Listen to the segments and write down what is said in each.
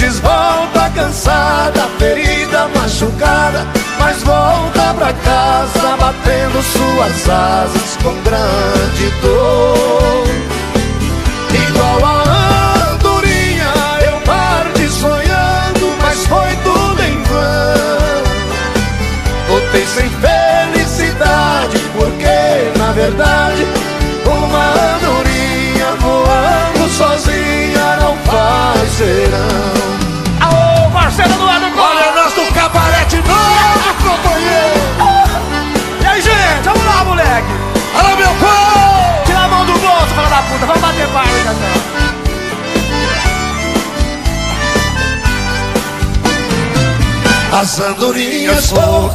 vezes volta cansada, ferida, machucada Mas volta pra casa batendo suas asas com grande dor. Igual a andorinha eu parti sonhando Mas foi tudo em vão. Voltei sem felicidade Porque na verdade As andorinhas voltaram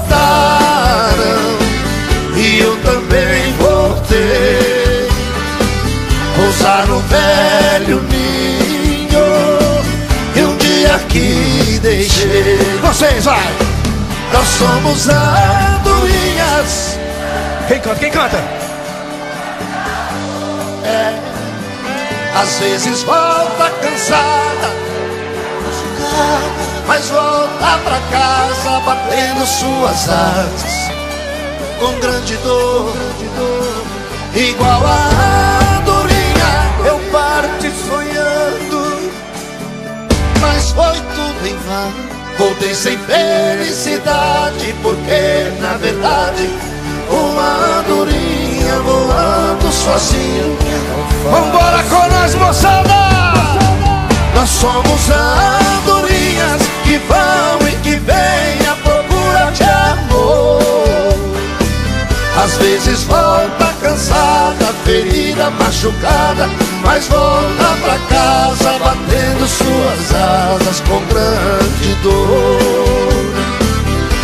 E eu também voltei Pousar no velho ninho E um dia aqui deixei Vocês, vai! Nós somos andorinhas Quem canta? Quem canta? Às vezes volta cansada machucada, Mas volta pra casa batendo suas asas. Com grande dor, Igual a andorinha Eu parti sonhando. Mas foi tudo em vão. Voltei sem felicidade Porque na verdade Uma andorinha voando sozinha. Vambora com nós moçada nós somos andorinhas que vão e que vêm à procura de amor. Às vezes volta cansada, ferida, machucada, mas volta pra casa batendo suas asas com grande dor.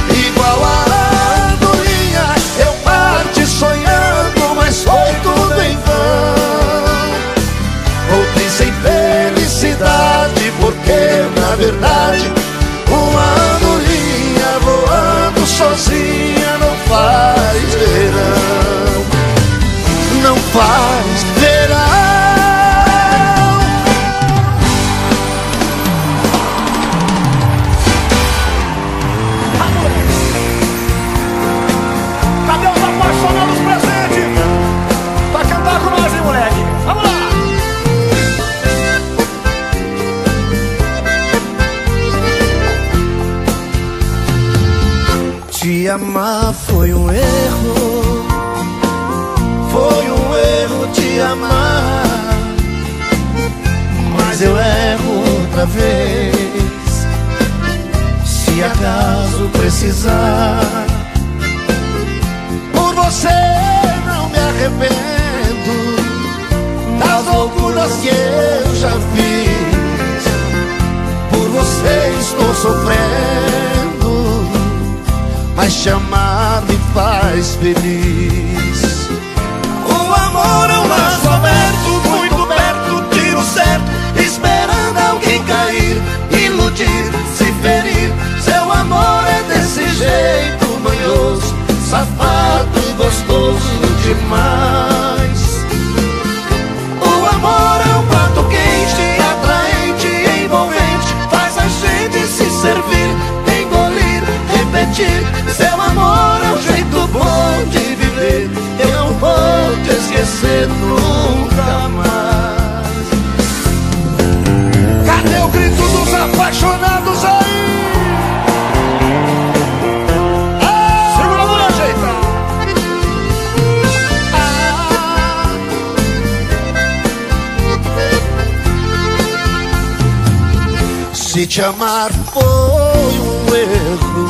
Igual a andorinha, eu parti sonhando, mas foi tudo em vão. Voltei sem felicidade Porque na verdade voando foi um erro. Foi um erro te amar. Mas eu erro outra vez. Se acaso precisar. Por você não me arrependo. Das loucuras que eu já fiz. Por você estou sofrendo mas te amar me faz feliz. O amor é um laço aberto, muito perto, tiro certo, esperando alguém cair, iludir, se ferir. Seu amor é desse jeito manhoso, safado e gostoso demais. Amar foi um erro,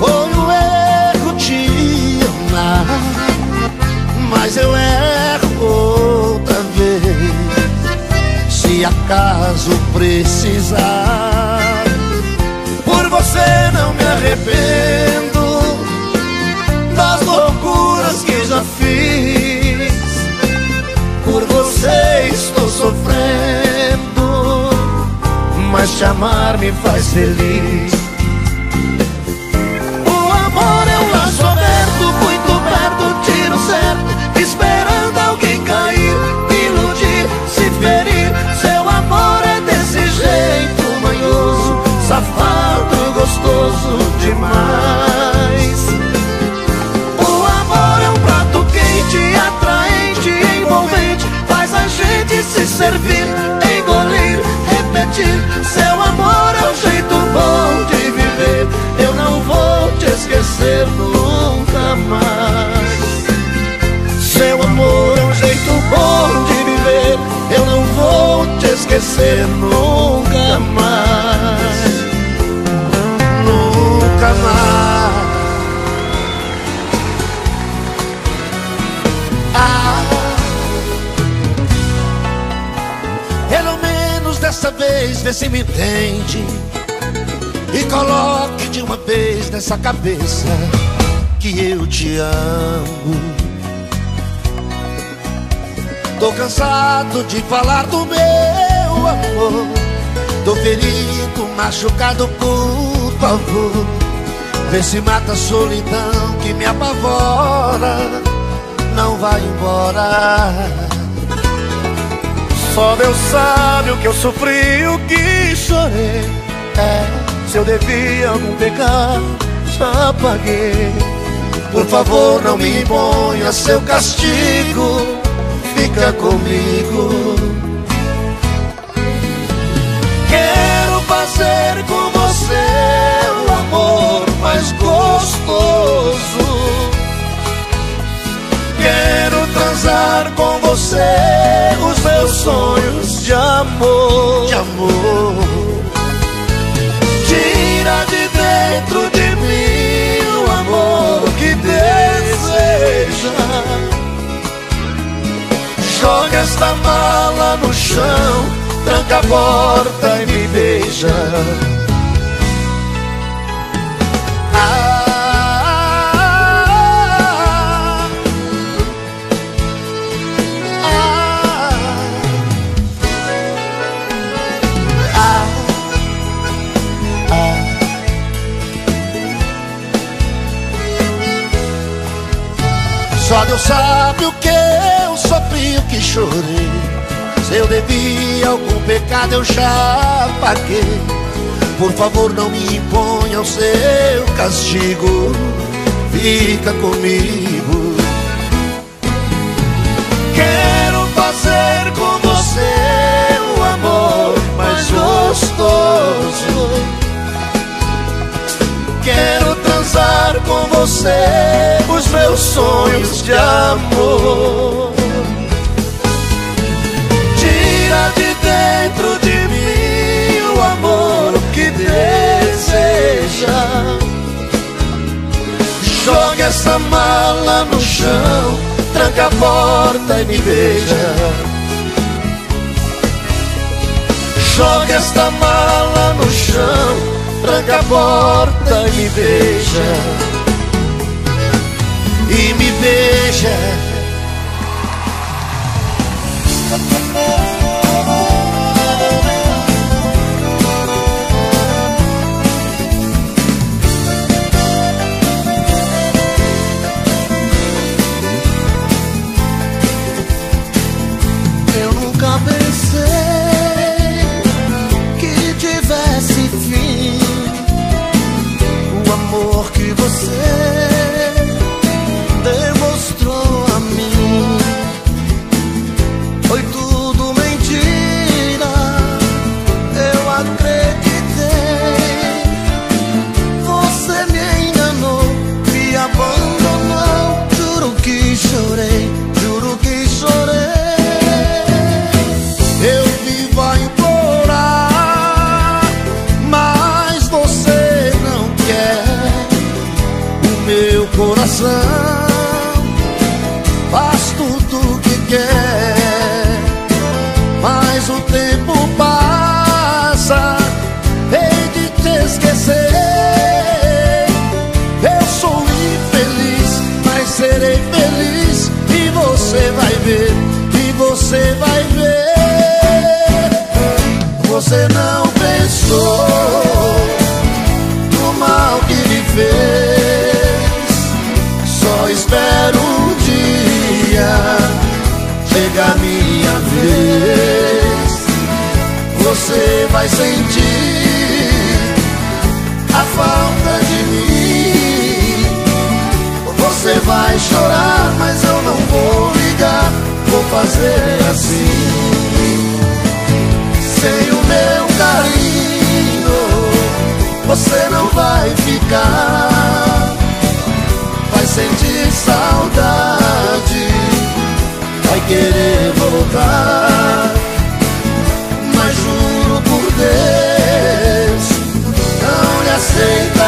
foi um erro te amar, mas eu erro outra vez. Se acaso precisar, por você não me arrependo te amar me faz feliz. Nunca mais. Nunca mais. Ah. Pelo menos dessa vez, vê se me entende. E coloque de uma vez nessa cabeça que eu te amo. Tô cansado de falar do meu amor. Tô ferido, machucado, por favor. Vê se mata a solidão que me apavora. Não vai embora. Só Deus sabe o que eu sofri, o que chorei. É, Se eu devia algum pecado, já paguei. por favor, não me imponha seu castigo. Fica comigo. Com você os meus sonhos de amor. De amor. Tira de dentro de mim o amor que deseja. Joga esta mala no chão, tranca a porta e me beija. Só Deus sabe o que eu sofri, o que chorei. Se eu devia algum pecado, eu já paguei. Por favor, não me imponha o seu castigo. Fica comigo. Você os meus sonhos de amor. Tira de dentro de mim o amor que deseja. Joga essa mala no chão, tranca a porta e me beija. Joga esta mala no chão, tranca a porta e me beija. E me beija. Eu nunca pensei que tivesse fim o amor que você você não pensou no mal que me fez. Só espero um dia chegar minha vez. Você vai sentir a falta de mim. Você vai chorar, mas eu não vou ligar. Vou fazer assim meu carinho, você não vai ficar. Vai sentir saudade, vai querer voltar. Mas juro por Deus, não lhe aceito.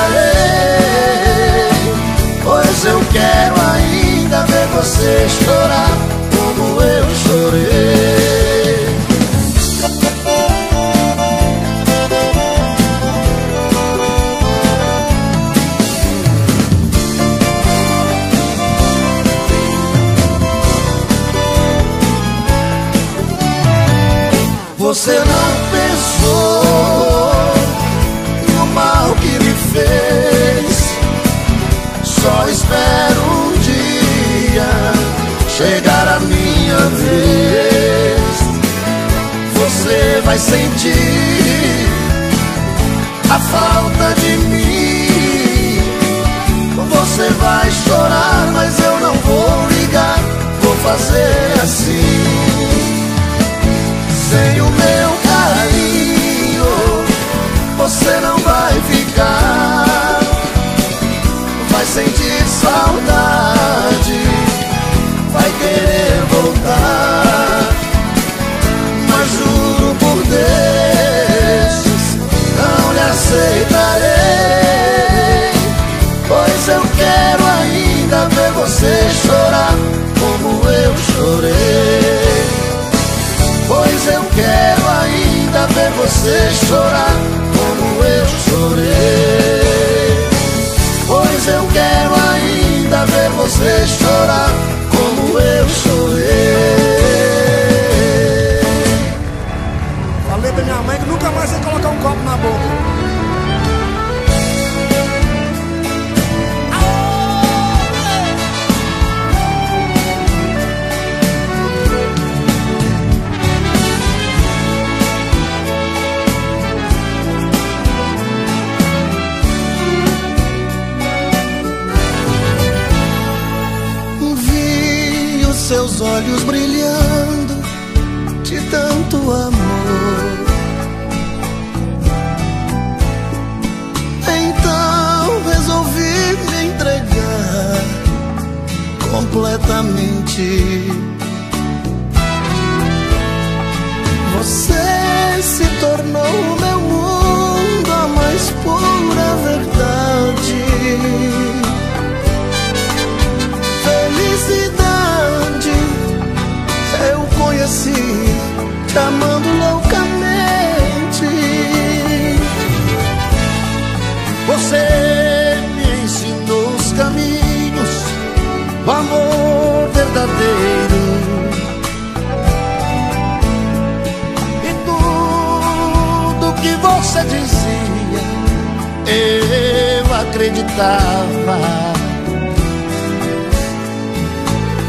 acreditava.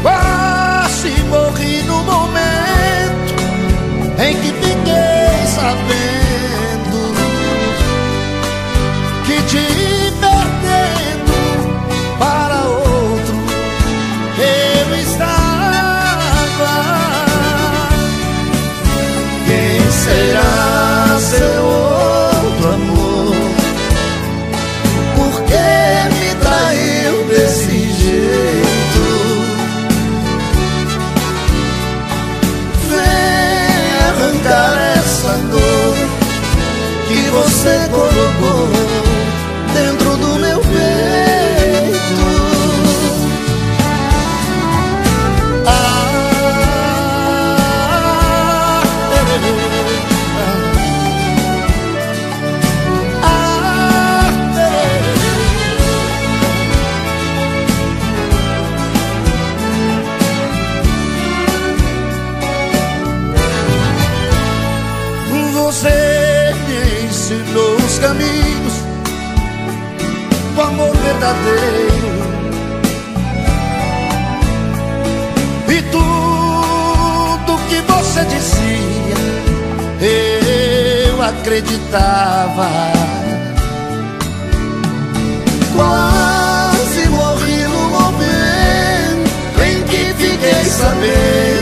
Quase morri no momento em que fiquei sabendo. cordeiro. E tudo que você dizia, eu acreditava. Quase morri no momento em que fiquei sabendo.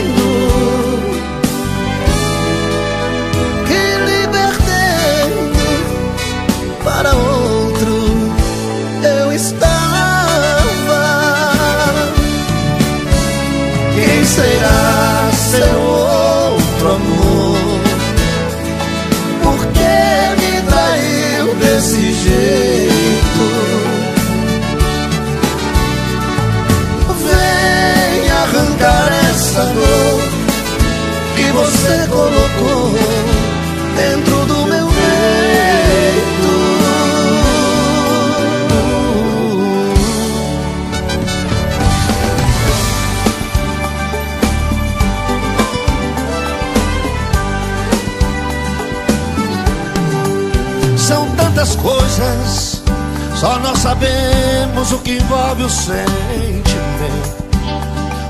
Será seu outro amor? Por que me traiu desse jeito? Vem arrancar essa dor que você colocou tantas coisas, só nós sabemos o que envolve o sentimento.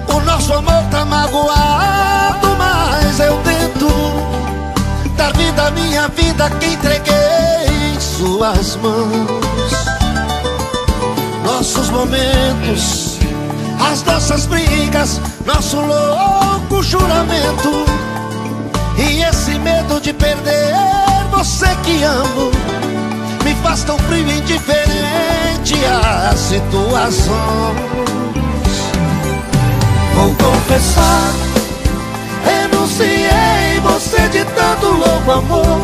O nosso amor tá magoado, mas eu tento dar vida à minha vida que entreguei em suas mãos. Nossos momentos, as nossas brigas, nosso louco juramento. E esse medo de perder você que amo faz tão frio e indiferente às situações. Vou confessar, renunciei você de tanto louco amor.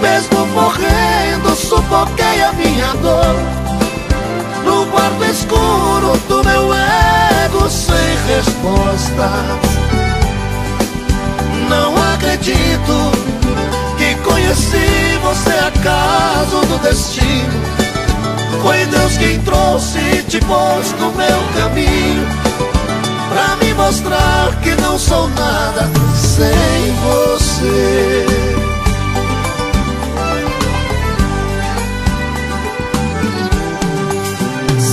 Mesmo morrendo, sufoquei a minha dor. No quarto escuro do meu ego sem resposta. Não acredito conheci você acaso do destino Foi Deus quem trouxe e te pôs no meu caminho Pra me mostrar que não sou nada sem você.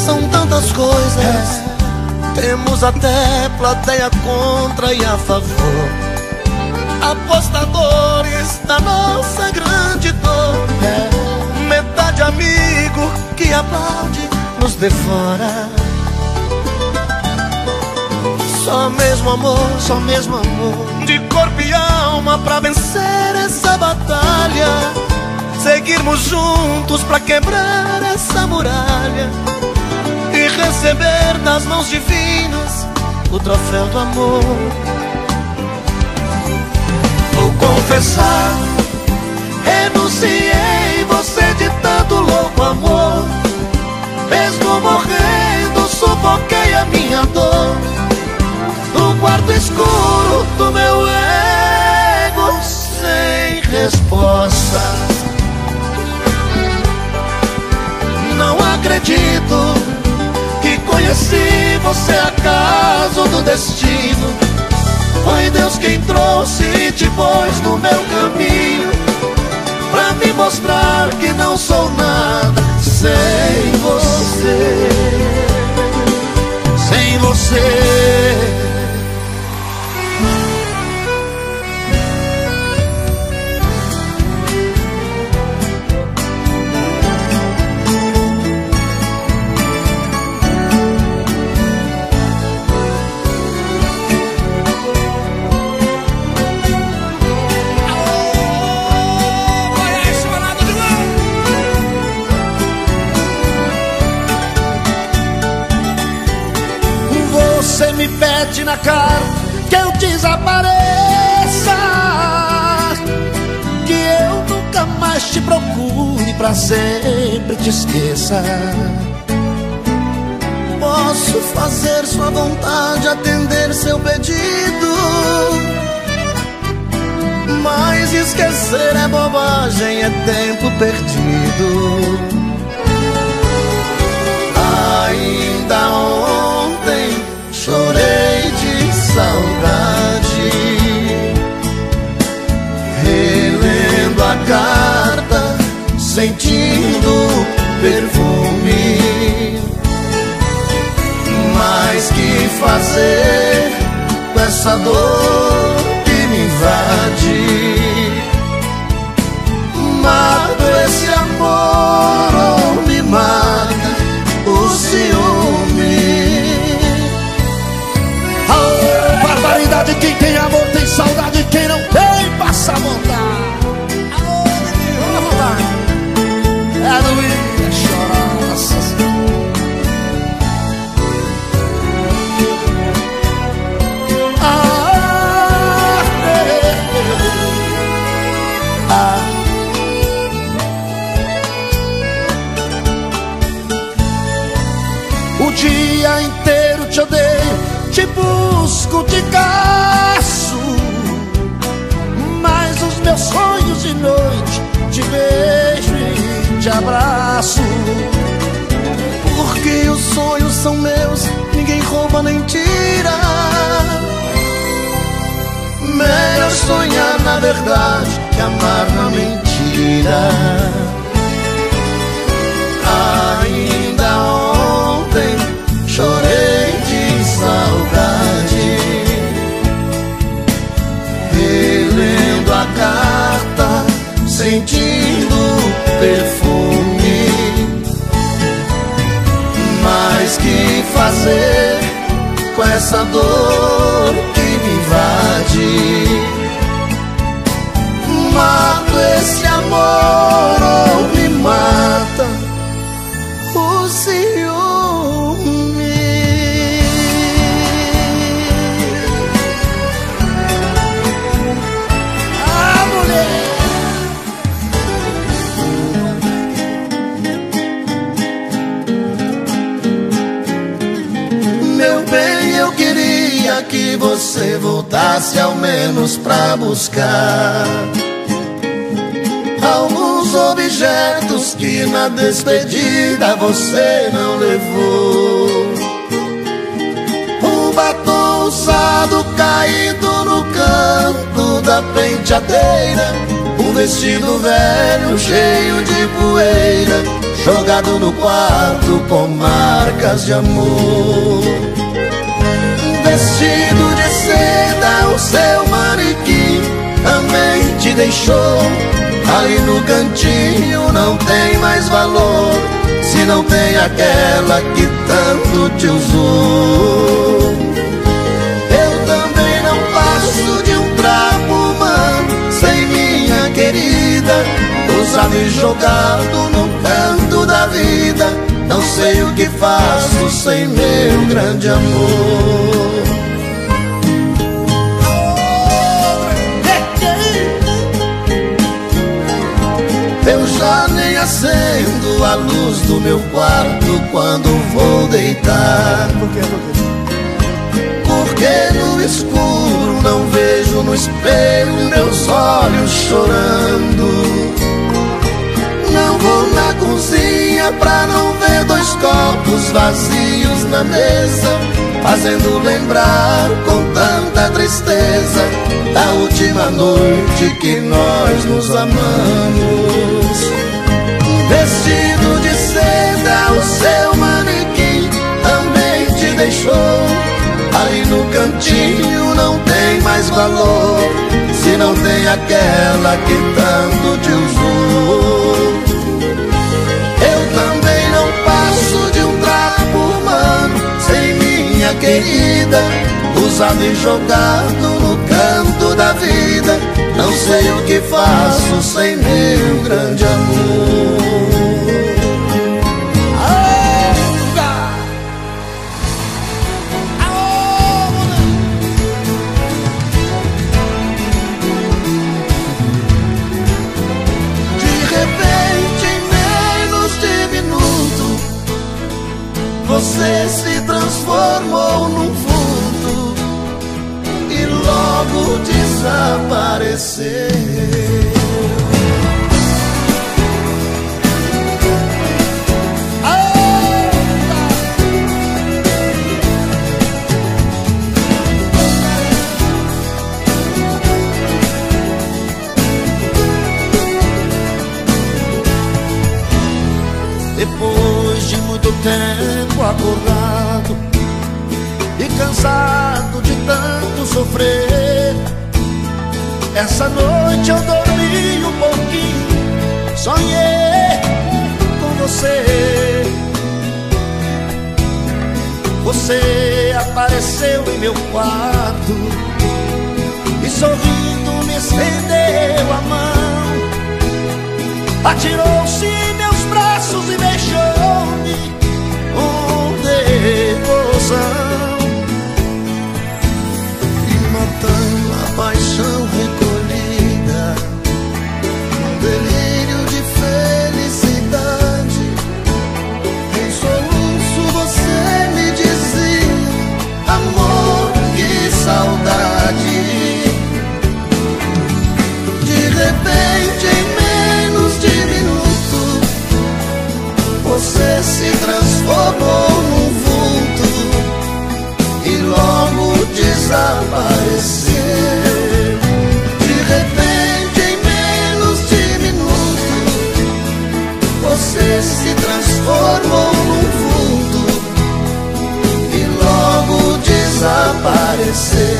São tantas coisas Temos até plateia contra e a favor apostadores da nossa grande dor. É metade amigo que aplaude, nos devora. Só mesmo amor, só mesmo amor, de corpo e alma pra vencer essa batalha. Seguirmos juntos pra quebrar essa muralha e receber das mãos divinas o troféu do amor confessar. Renunciei você de tanto louco amor. Mesmo morrendo, sufoquei a minha dor. No quarto escuro do meu ego Sem resposta. Não acredito que conheci você acaso do destino foi Deus quem trouxe e te pôs no meu caminho Pra me mostrar que não sou nada sem você. Sem você na cara que eu desapareça. Que eu nunca mais te procure pra sempre te esqueça. Posso fazer sua vontade, atender seu pedido. Mas esquecer é bobagem, é tempo perdido. Ainda ontem chorei saudade. Relendo a carta Sentindo perfume. Mas que fazer com essa dor que me invade. Mato te busco, te caço. Mas os meus sonhos de noite te beijo e te abraço. Porque os sonhos são meus, ninguém rouba nem tira. Melhor sonhar na verdade que amar na mentira. Sentindo o perfume. Mas que fazer com essa dor que me invade? Mato esse amor ou você voltasse ao menos pra buscar alguns objetos que na despedida você não levou. Um batom usado caído no canto da penteadeira, um vestido velho cheio de poeira, jogado no quarto com marcas de amor. Um vestido de seda, o seu manequim também te deixou. Ali no cantinho não tem mais valor Se não tem aquela que tanto te usou. Eu também não passo de um trapo humano Sem minha querida Usado e jogado no canto da vida. Não sei o que faço sem meu grande amor acendo a luz do meu quarto quando vou deitar. Por quê? Por quê? Porque no escuro não vejo no espelho meus olhos chorando. Não vou na cozinha pra não ver dois copos vazios na mesa, fazendo lembrar com tanta tristeza da última noite que nós nos amamos. Vestido de seda, o seu manequim também te deixou. Ali no cantinho não tem mais valor Se não tem aquela que tanto te usou. Eu também não passo de um trapo humano Sem minha querida Usado e jogado no canto da vida. Não sei o que faço sem meu grande amor transformou num vulto e logo desapareceu. Depois de muito tempo acordado e cansado de tanto sofrer, essa noite eu dormi um pouquinho, sonhei com você. Você apareceu em meu quarto e sorrindo me estendeu a mão. Atirou-se em meus braços e beijou-me com devoção desaparecer. De repente, em menos de minuto, você se transformou num vulto e logo desapareceu.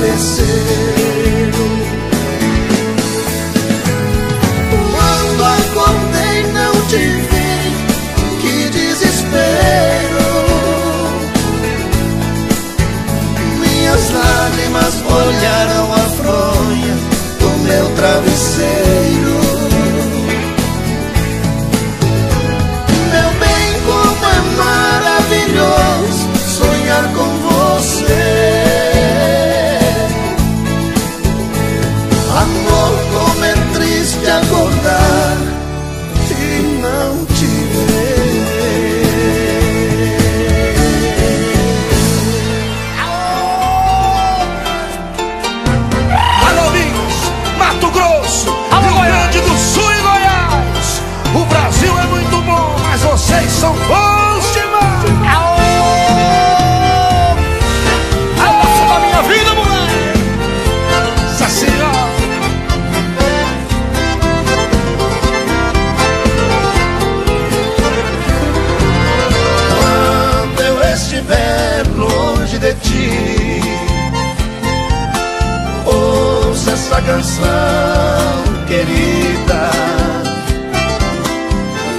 Desapareceu. Canção, querida,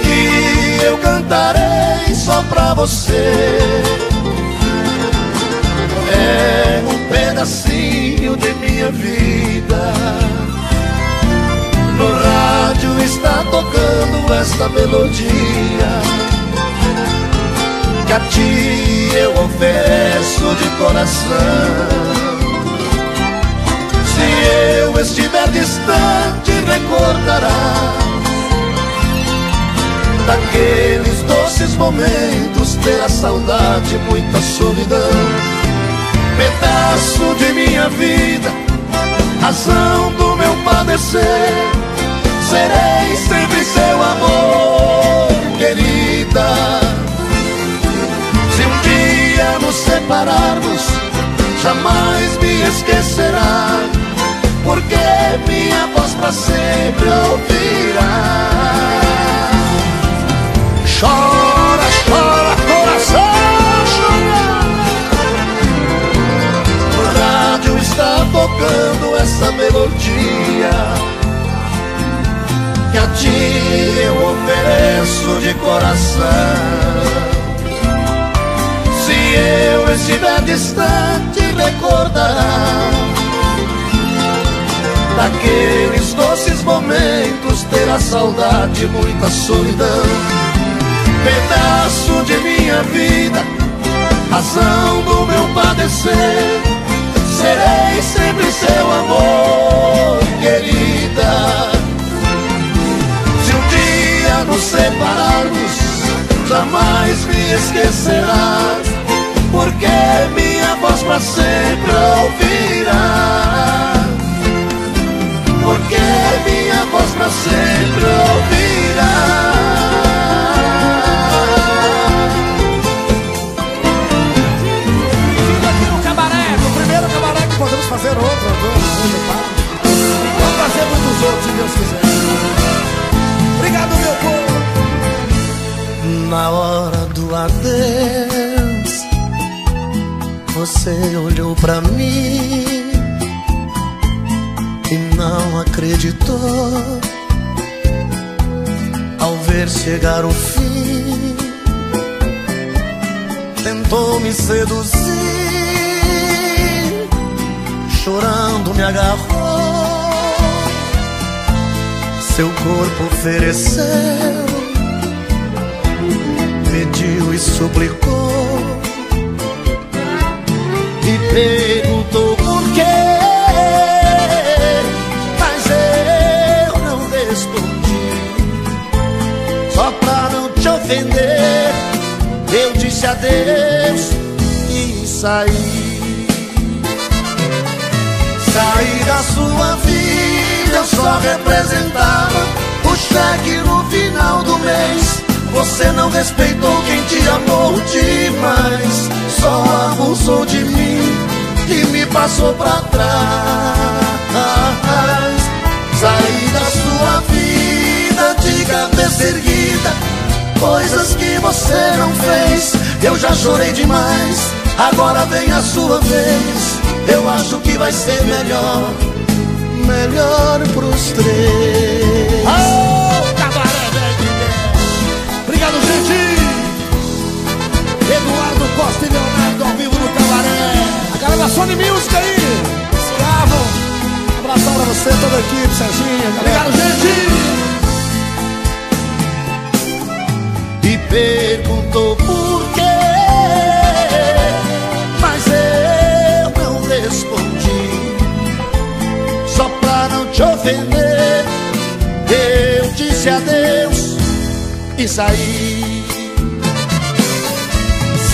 que eu cantarei só pra você. É um pedacinho de minha vida. No rádio está tocando essa melodia que a ti eu ofereço de coração. Eu estiver distante, recordará daqueles doces momentos, terá saudade, muita solidão. Pedaço de minha vida, razão do meu padecer. Serei sempre seu amor, querida. Se um dia nos separarmos, jamais me esquecerá, porque minha voz pra sempre ouvirá. Chora, chora, coração, O rádio está tocando essa melodia que a ti eu ofereço de coração. Se eu estiver distante, recordará daqueles doces momentos, terá saudade, muita solidão. Pedaço de minha vida, razão do meu padecer. Serei sempre seu amor, querida. Se um dia nos separarmos, jamais me esquecerá, porque minha voz pra sempre ouvirá porque minha voz pra sempre ouvirá. No cabaré, no primeiro cabaré que podemos fazer outro né, agora, vamos fazer muitos outros, se Deus quiser. Obrigado, meu povo. Na hora do adeus, você olhou pra mim não acreditou ao ver chegar o fim. Tentou me seduzir, chorando me agarrou. Seu corpo ofereceu, pediu e suplicou, e perguntou por quê. Disse adeus e saí. Saí da sua vida, eu só representava o cheque no final do mês. Você não respeitou quem te amou demais, só abusou de mim e me passou pra trás. Saí da sua vida de cabeça erguida, coisas que você não fez. Eu já chorei demais, agora vem a sua vez. Eu acho que vai ser melhor, melhor pros três. Ô, cabaré, velho. Obrigado, gente. Eduardo Costa e Leonardo ao vivo no cabaré. A galera da Sony Music aí. Escravo. Um abração pra você, toda a equipe, Serginho. Obrigado, gente. Perguntou por quê. Mas eu não respondi, só pra não te ofender. Eu disse adeus e saí.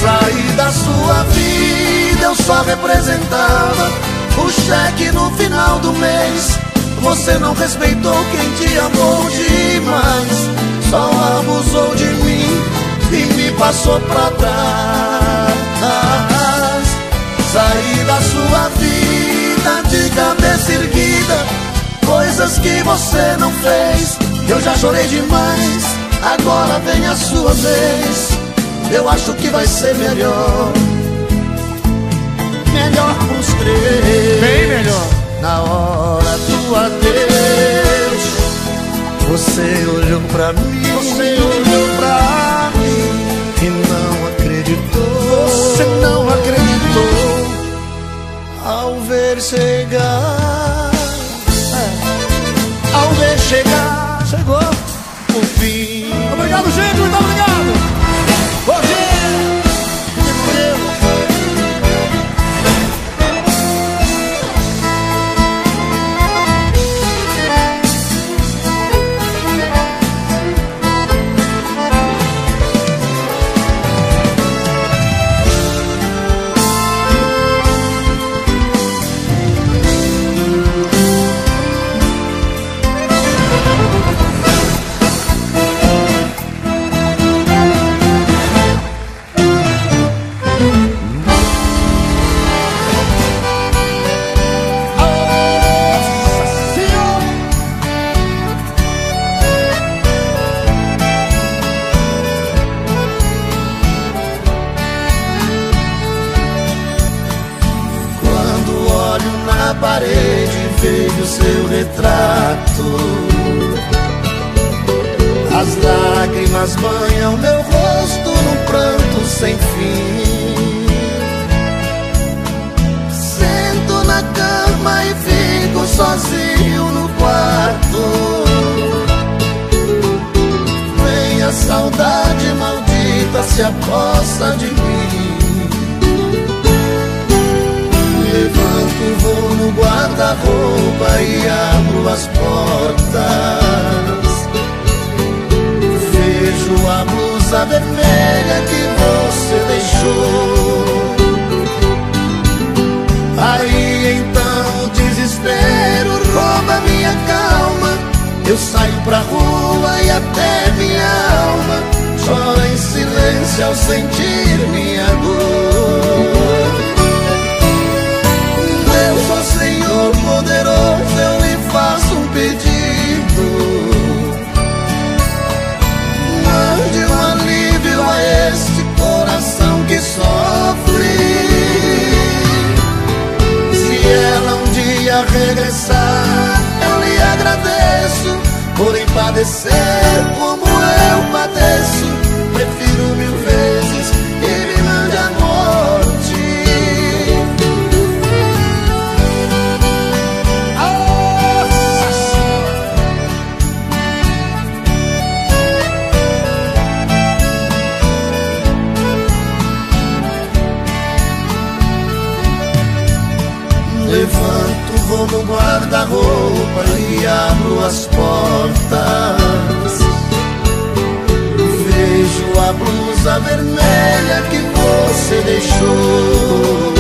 Saí da sua vida, eu só representava o cheque no final do mês. Você não respeitou quem te amou demais, só abusou de mim e me passou pra trás. Saí da sua vida de cabeça erguida, coisas que você não fez. Eu já chorei demais, agora vem a sua vez. Eu acho que vai ser melhor, melhor pros três. Bem melhor. Na hora do adeus, você olhou pra mim, você olhou pra mim. E não acreditou. Você não acreditou. Ao ver chegar, é, ao ver chegar, chegou Eu saio pra rua e até minha alma chora em silêncio ao sentir minha dor. Padecer como guarda-roupa e abro as portas. Vejo a blusa vermelha que você deixou.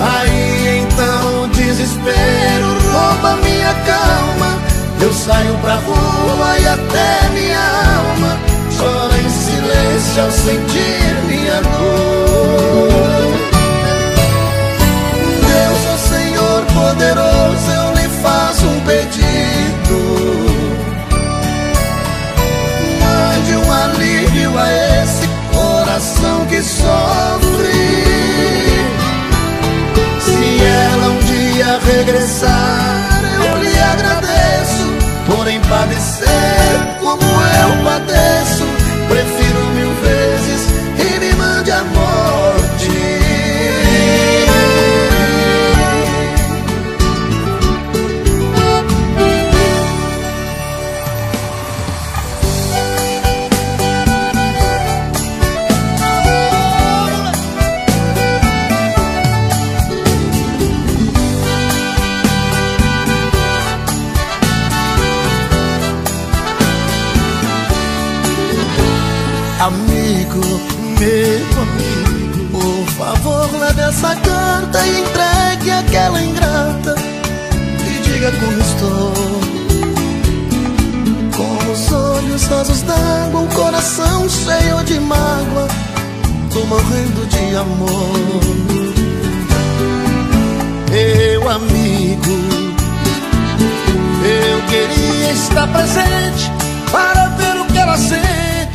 Aí então o desespero rouba minha calma. Eu saio pra rua e até minha alma chora em silêncio ao sentir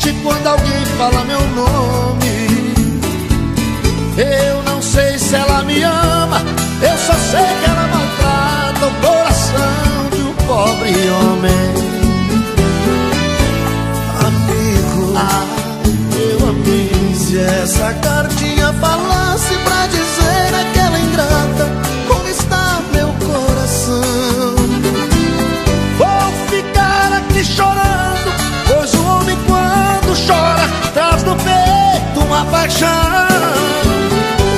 sente quando alguém fala meu nome. Eu não sei se ela me ama, eu só sei que ela maltrata o coração de um pobre homem. Amigo, ah, meu amigo, se essa cartinha falasse pra paixão.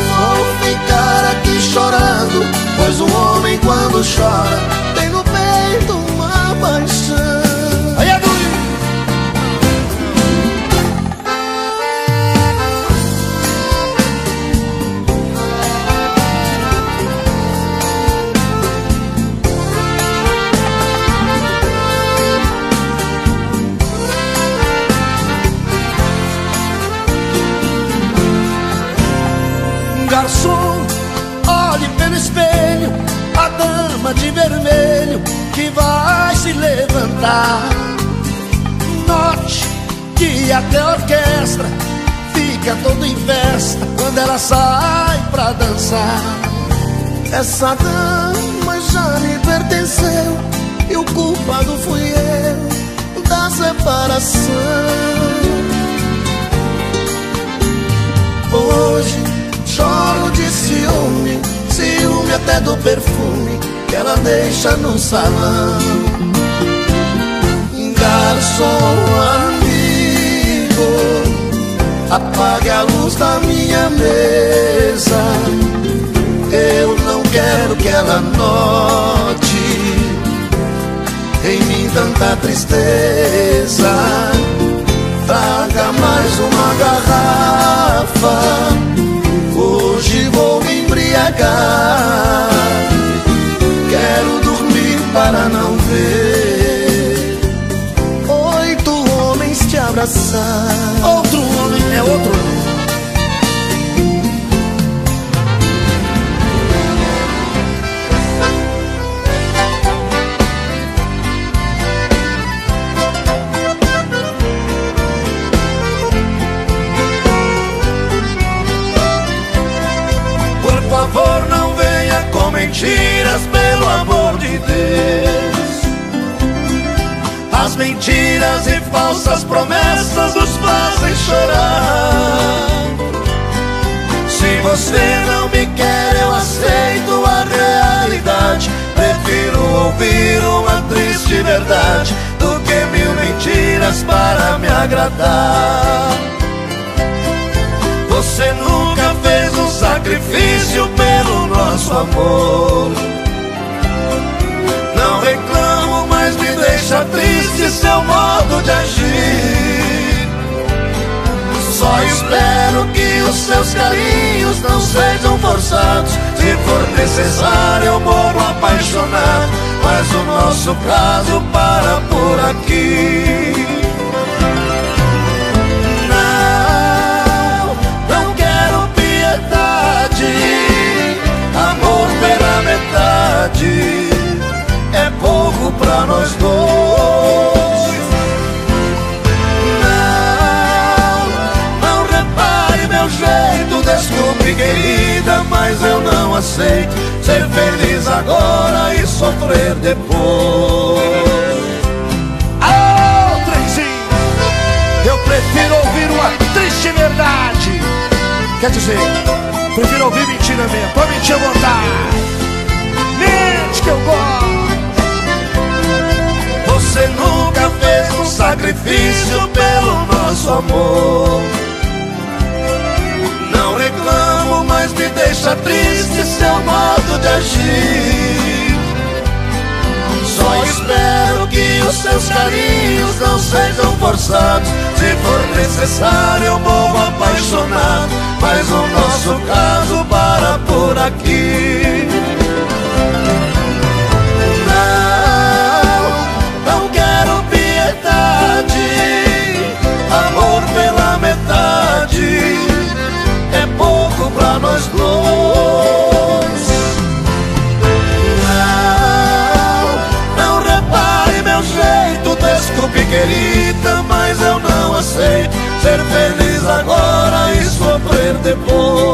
Vou ficar aqui chorando, pois o homem quando chora levantar Note que até a orquestra Fica todo em festa quando ela sai pra dançar. Essa dama já me pertenceu E o culpado fui eu da separação. Hoje choro de ciúme Ciúme até do perfume Que ela deixa no salão Garçom amigo. Apague a luz da minha mesa. Eu não quero que ela note Em mim tanta tristeza. Traga mais uma garrafa. Hoje vou me embriagar. Quero dormir para não ver abraçar Outro homem é outro Por favor, não venha com mentiras, pelo amor de Deus. As mentiras e falsas promessas nos fazem chorar. Se você não me quer, eu aceito a realidade. Prefiro ouvir uma triste verdade do que mil mentiras para me agradar. Você nunca fez um sacrifício pelo nosso amor. Não reclamo, mas me deixa triste seu modo de agir. Só espero que os seus carinhos não sejam forçados. Se for necessário, eu morro apaixonado. Mas o nosso caso para por aqui. Não, não quero piedade, amor pela metade. É pouco pra nós dois. Meu jeito, desculpe querida, mas eu não aceito ser feliz agora e sofrer depois. Alô, trenzinho! Eu prefiro ouvir uma triste verdade. Quer dizer, prefiro ouvir mentira mesmo. Pode mentir à vontade. Mente que eu gosto. Você nunca fez um sacrifício pelo nosso amor. Mas me deixa triste seu modo de agir. Só espero que os seus carinhos não sejam forçados. Se for necessário, eu morro apaixonado. Mas o nosso caso para por aqui. Querida, mas